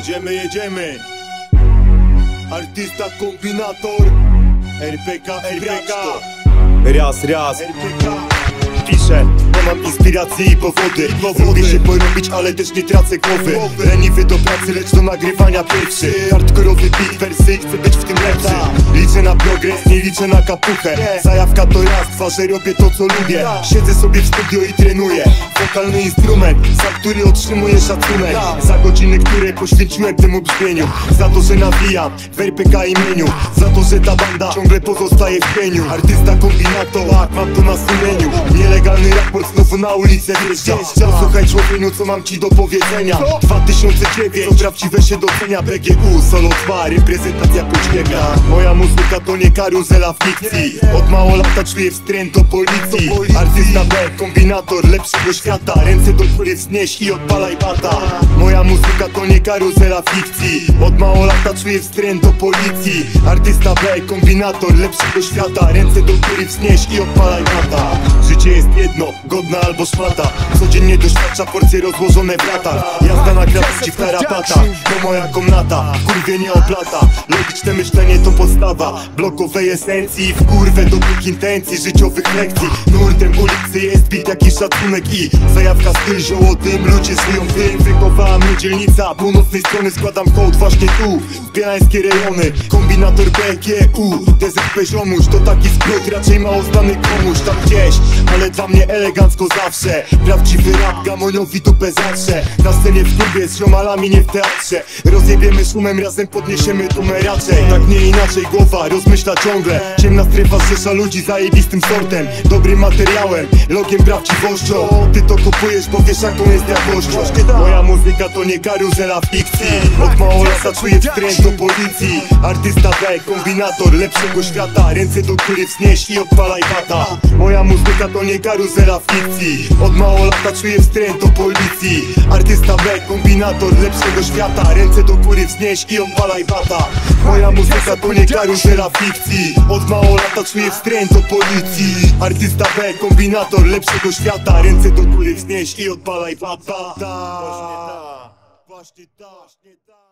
Jedziemy, jedziemy? Artysta, kombinator RPK, RPK Raz, raz. RPK Piszę, bo mam inspiracje i powody. Lubię się porobić, ale też nie tracę głowy. Leniwy do pracy, lecz do nagrywania pierwszy. Hardkorowy beat, wersy, chcę być w tym lepszy. Na progres, nie liczę na kapuchę. Zajawka to raz, twarzę robię to co lubię. Siedzę sobie w studio i trenuję. Wokalny instrument, za który otrzymuję szacunek. Za godziny, które poświęciłem temu brzmieniu. Za to, że nawijam w RPK imieniu. Za to, że ta banda ciągle pozostaje w pieniu. Artysta kombinator, mam to na sumieniu. Nielegalny raport znowu na ulicę wjeżdża. Słuchaj człowieku, co mam ci do powiedzenia. 2009, to prawdziwe się docenia. BGU, solo 2, reprezentacja pośpiega Moja muzyka to nie karuzela fikcji. Od mało lata czuję wstręt do policji. Artysta B, kombinator lepszego świata. Ręce do góry wznieś i odpalaj bata. Moja muzyka to nie karuzela fikcji. Od mało lata czuję wstręt do policji. Artysta B, kombinator lepszego świata. Ręce do góry wznieś i odpalaj bata Życie jest jedno, godna albo szmata Codziennie doświadcza porcje rozłożone w latach Jazda na krawędzi w tarapata To moja komnata, kurwie nie oplata Logiczne myślenie to podstawa. Blokowej esencji, w kurwę dobrych intencji Życiowych lekcji, nurtem ulicy jest bit jakiś szacunek i Zajawka styl, zioło dym, ludzie żyją. Tym Wychowała mnie dzielnica, północnej strony składam hołd właśnie tu. Bielańskie rejony, kombinator BGU DZP ziomuś, to taki skrót, raczej mało znany komuś. Tam gdzieś Ale dla mnie elegancko zawsze. Prawdziwy rap, gamoniowi dupę zawsze. Na scenie w klubie z ziomalami, nie w teatrze. Rozjebiemy szumem, razem podniesiemy dumę raczej. Tak nie inaczej, głowa rozmyśla ciągle. Ciemna strefa zrzesza ludzi zajebistym sortem. Dobrym materiałem, logiem prawdziwością. Ty to kupujesz, bo wiesz jaką jest jakością. Moja muzyka to nie karuzela fikcji. Od mało czuję wstręt do policji. Artysta B, kombinator lepszego świata. Ręce do góry wznieś i odpalaj bata Moja muzyka to nie karuzela fikcji. Od mało lata czuję wstręt do policji. Artysta B, kombinator lepszego świata. Ręce do góry wznieś i odpalaj bata. Moja muzyka to nie karuzela fikcji. Od mało lata czuję wstręt do policji. Artysta B, kombinator lepszego świata. Ręce do góry wznieś i odpalaj bata. Właśnie tak, właśnie tak, tak